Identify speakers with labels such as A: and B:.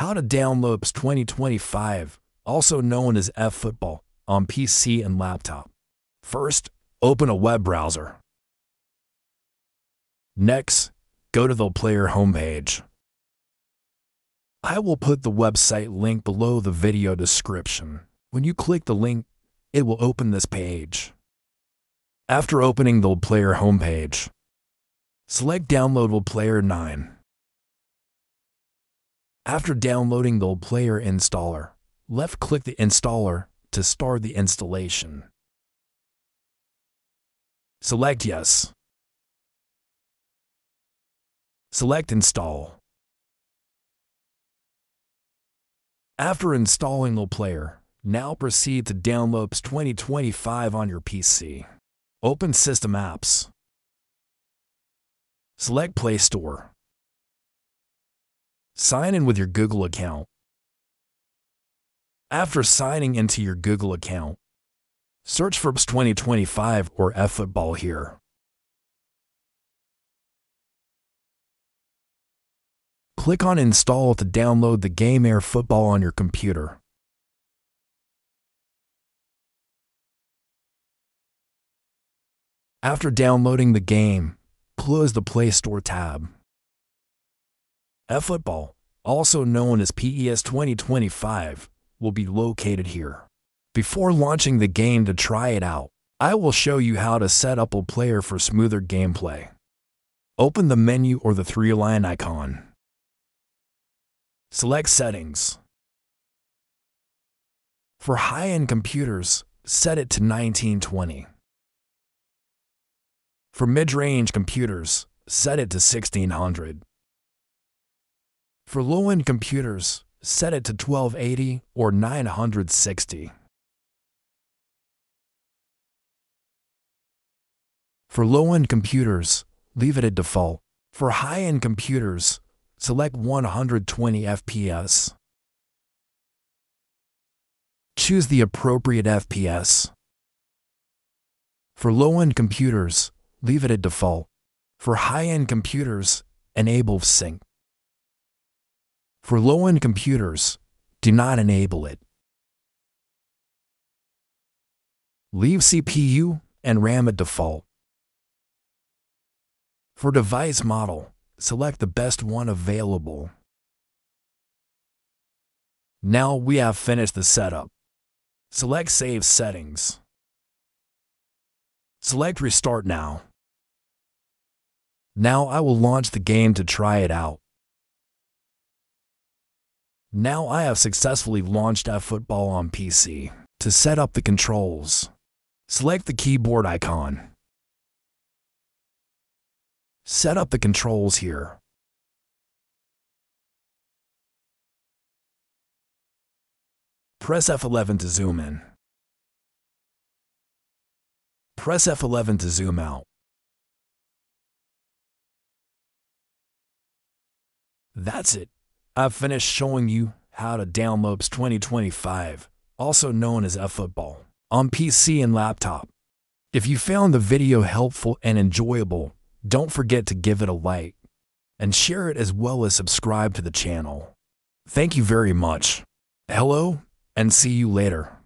A: How to download PES 2025, also known as eFootball, on PC and laptop. First, open a web browser. Next, go to LDPlayer homepage. I will put the website link below the video description. When you click the link, it will open this page. After opening LDPlayer homepage, select Download LDPlayer 9. After downloading LDPlayer installer, left-click the installer to start the installation. Select Yes. Select Install. After installing LDPlayer, now proceed to download PES 2025 on your PC. Open System Apps. Select Play Store. Sign in with your Google account. After signing into your Google account, search for PES 2025 or eFootball here. Click on Install to download the game eFootball on your computer. After downloading the game, close the Play Store tab. eFootball, also known as PES 2025, will be located here. Before launching the game to try it out, I will show you how to set up a player for smoother gameplay. Open the menu or the three-line icon. Select Settings. For high-end computers, set it to 1920. For mid-range computers, set it to 1600. For low-end computers, set it to 1280 or 960. For low-end computers, leave it at default. For high-end computers, select 120 FPS. Choose the appropriate FPS. For low-end computers, leave it at default. For high-end computers, enable sync. For low-end computers, do not enable it. Leave CPU and RAM at default. For device model, select the best one available. Now we have finished the setup. Select Save Settings. Select Restart Now. Now I will launch the game to try it out. Now I have successfully launched eFootball on PC. To set up the controls, select the keyboard icon. Set up the controls here. Press F11 to zoom in. Press F11 to zoom out. That's it. I've finished showing you how to download PES 2025, also known as eFootball, on PC and laptop. If you found the video helpful and enjoyable, don't forget to give it a like and share it as well as subscribe to the channel. Thank you very much. Hello, and see you later.